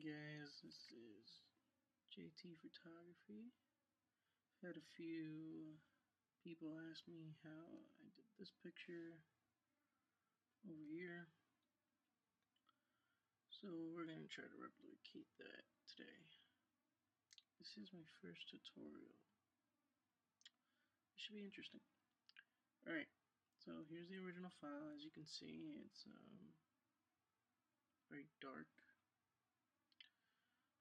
guys, this is JT Photography. Had a few people ask me how I did this picture over here. So we're going to try to replicate that today. This is my first tutorial. It should be interesting. Alright, so here's the original file. As you can see, it's um, very dark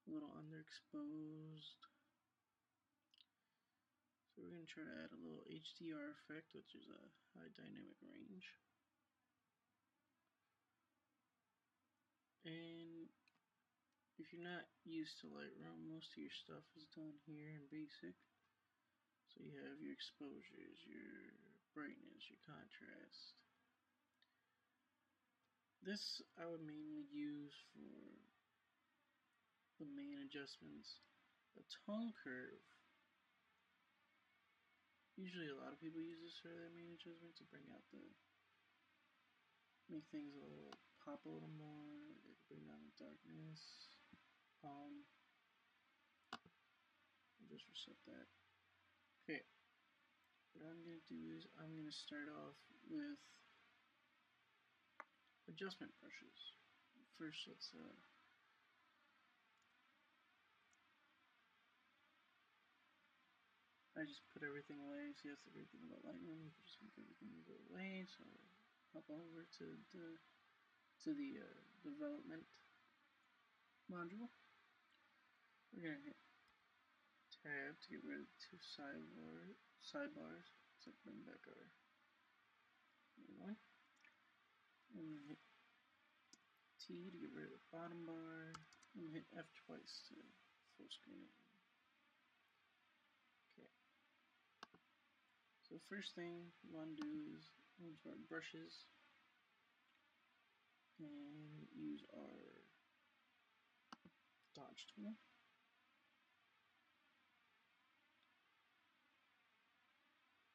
a little underexposed. So we're going to try to add a little HDR effect, which is a high dynamic range. And if you're not used to Lightroom, most of your stuff is done here in basic. So you have your exposures, your brightness, your contrast. This I would mainly use for the main adjustments. A tone curve. Usually a lot of people use this for their main adjustment to bring out the make things a little pop a little more, bring down the darkness. Um I'll just reset that. Okay. What I'm gonna do is I'm gonna start off with adjustment brushes. First let's uh I just put everything away. See, that's the great thing about Lightroom. Just make everything go away. So hop over to the to the uh, development module. We're gonna hit tab to get rid of the two sidebar sidebars. So bring back our one. And hit T to get rid of the bottom bar. And hit F twice to full screen it. So the first thing we want to do is to our brushes and use our dodge tool.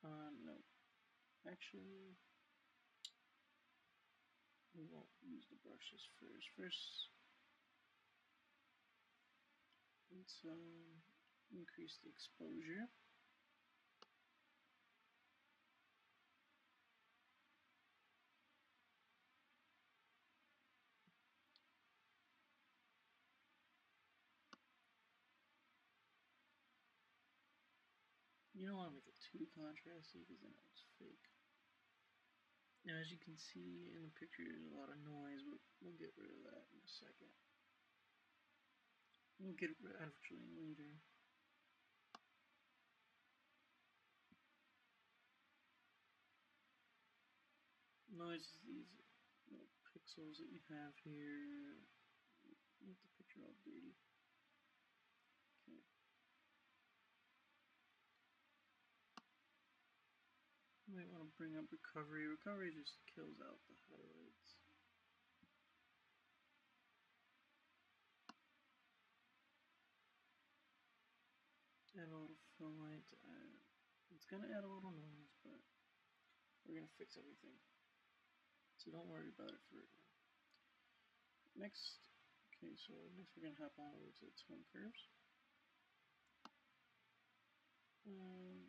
Uh, no, actually, we won't use the brushes first. First, let's um, increase the exposure. You don't want to make it too contrasty because then it looks fake. Now as you can see in the picture there's a lot of noise, but we'll get rid of that in a second. We'll get rid of it later. Noise is these little pixels that you have here. Make the picture all dirty. Okay. Might want to bring up recovery. Recovery just kills out the highlights. Add a little fill light. Uh, it's going to add a little noise, but we're going to fix everything. So don't worry about it for right now. Next, okay, so next we're going to hop on over to tone curves. Um,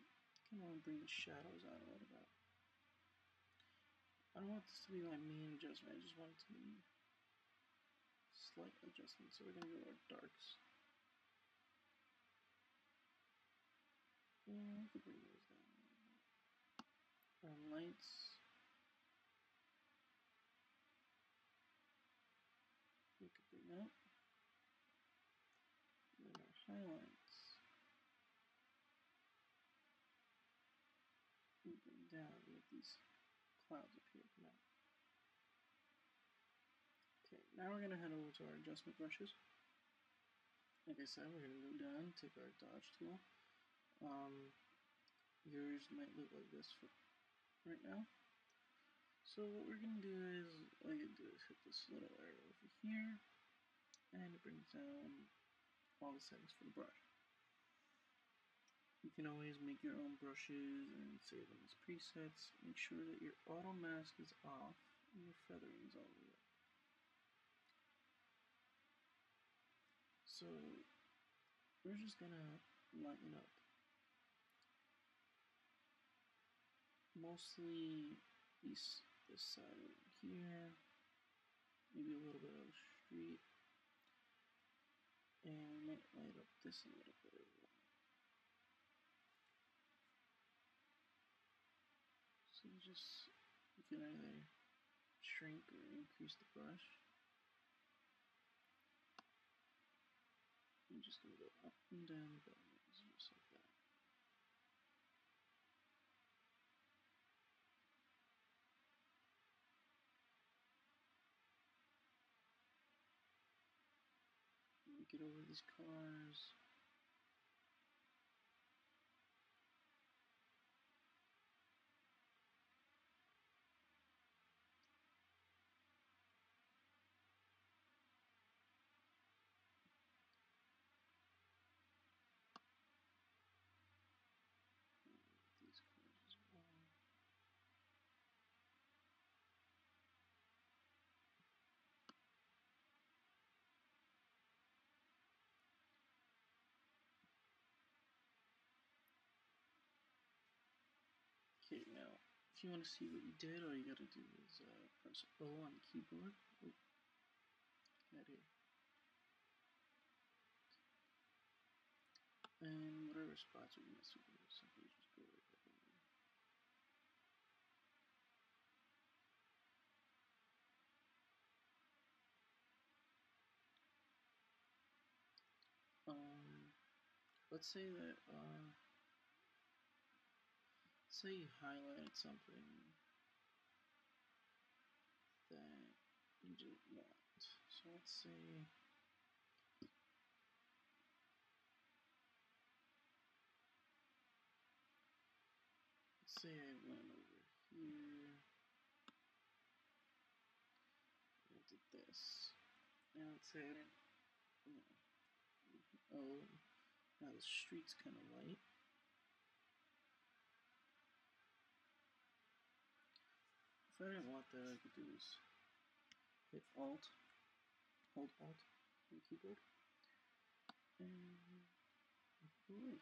of want to bring the shadows out a little bit. I don't want this to be my main adjustment, I just want it to be slight adjustment. So we're going to go to our darks. Yeah, we could bring those down Our lights. We could bring up. And then our highlights. moving down with these clouds up here. Okay, now we're going to head over to our adjustment brushes. Like I said, we're going to go down, take our dodge tool. Um, yours might look like this for right now. So what we're going to do is, all you do is hit this little arrow over here, and it brings down all the settings for the brush. You can always make your own brushes and save them as presets. Make sure that your auto mask is off and your feathering is all the way up. So we're just gonna lighten up mostly these this side here, maybe a little bit of the street, and we might light up this a little bit as well. So you just you can either shrink or increase the brush. I'm just go up and down the button just like that. get over these cars. If you want to see what you did, all you gotta do is uh, press O on the keyboard. Oh, got here. And whatever spots are missing, simply just go right over. Um, let's say that, uh, say you highlighted something that you didn't want. So let's say let's say I went over here and did this. Now let's say I oh now the street's kinda light. If I didn't want that I could do is hit Alt, hold Alt on the keyboard, and wait.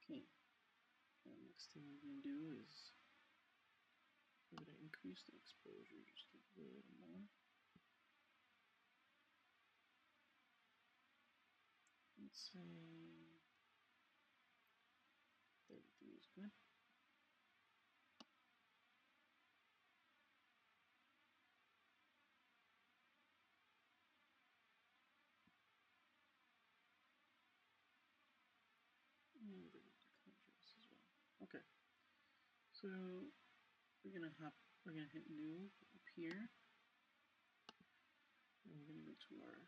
Okay. Now next thing we're gonna do is we're gonna increase the exposure just a little more. Say 32 is good. And bring up the contrast as well. Okay. So we're gonna have we're gonna hit new up here. And we're gonna go to our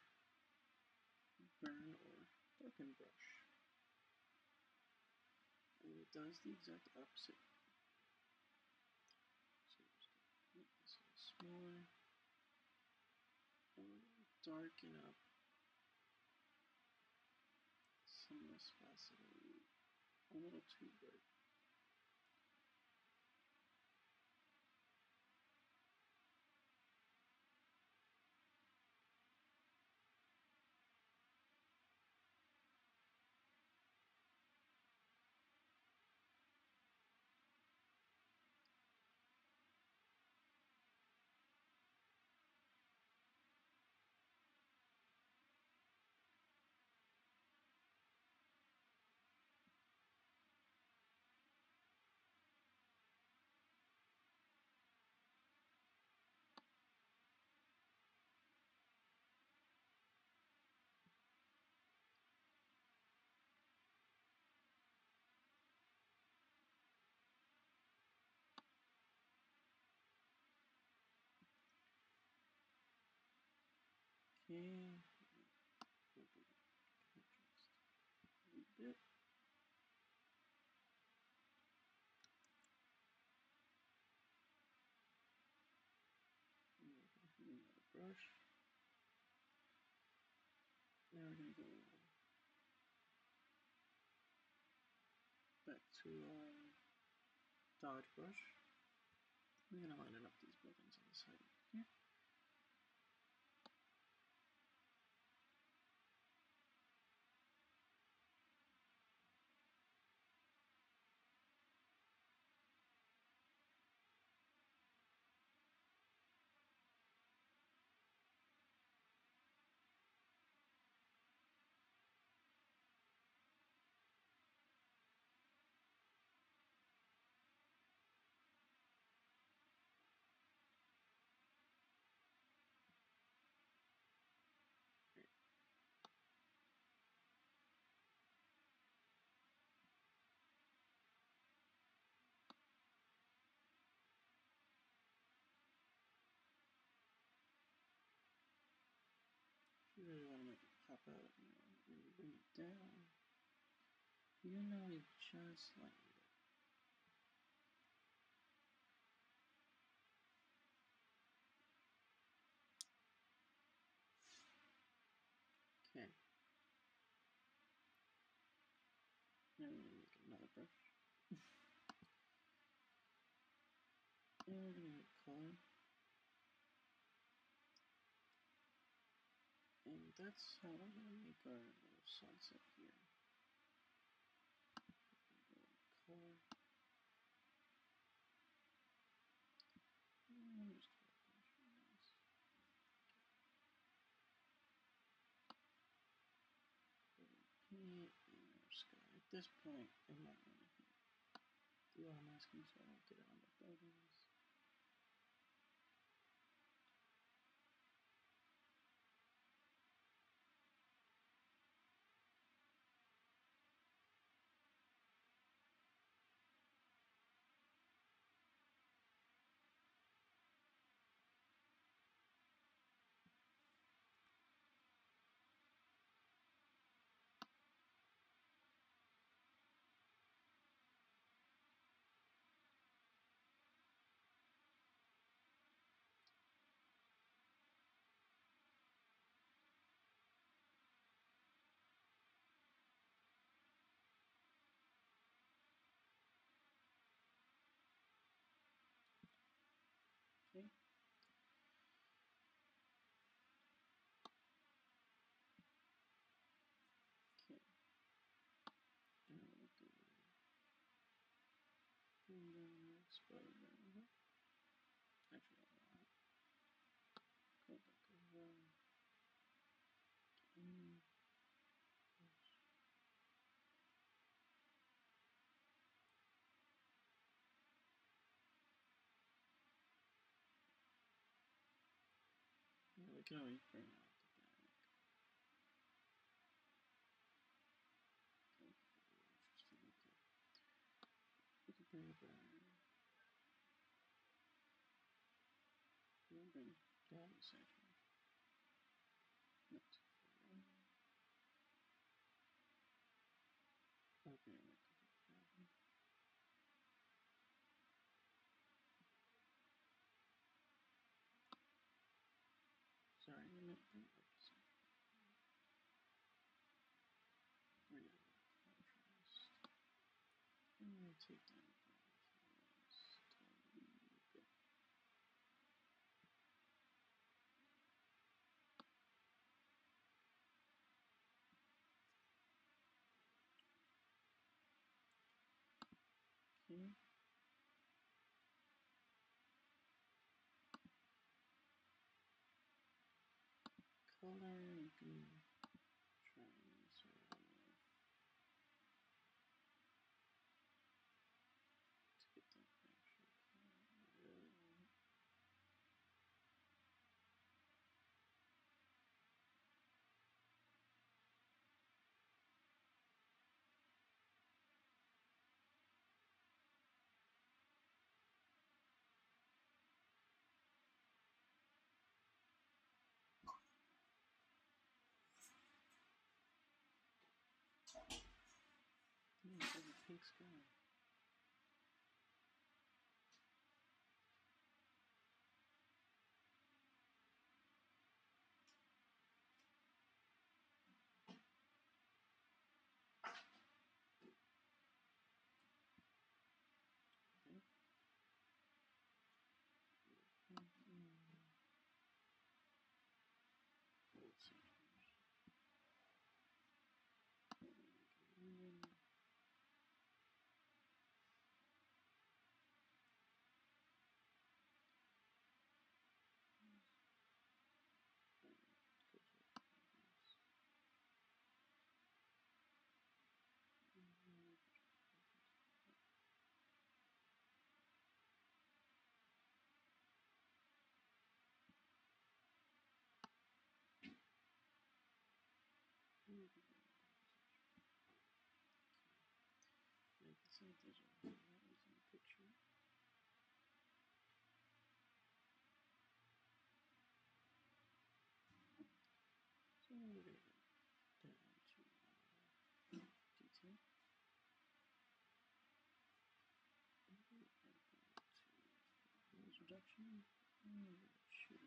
burn or darken brush. And it does the exact opposite. So just make this a little smaller. And darken up some of spots that a little too bright. Gonna hit another brush. Now we're gonna go back to uh, our dodge brush. We're gonna line up these buildings on the side you want to make it pop know, when bring it down, you know we just like it. Okay. Now we're going to make another brush. and we're going to get color. That's how going to make our little sunset here. Color. Just paint in our sky. At this point, I might want to hit the auto masking so I don't get it on the buildings. Can always the back. Oh, interesting. Okay. We can bring it. We'll bring. Not too far. Okay, I'm gonna go back. Sorry, I'm gonna bring it up to saturation. We're gonna go contrast. I'm gonna take down Color, you can try and sort of to get that actual color. Really want. Yeah, it's like a pink sky. Actually. Oh, shoot.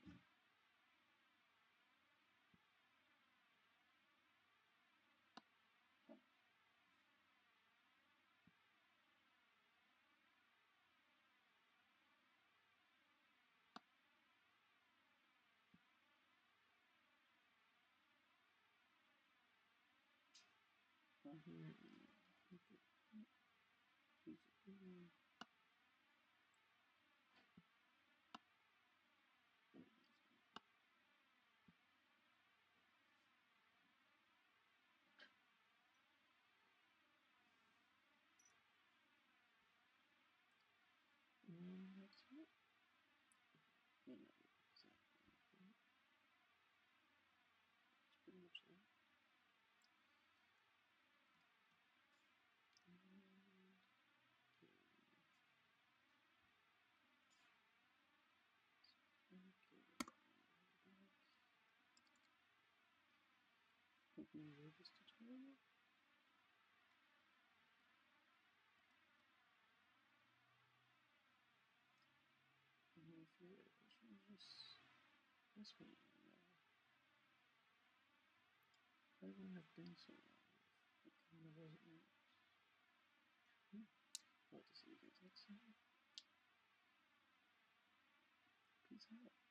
Oh, here. Piece of Exactly accurate. It's pretty much okay. Okay. Hope you enjoyed this tutorial. And if you have any questions, just I wouldn't have been so long. It kind of wasn't. Hmm. To see you guys next time. Peace out.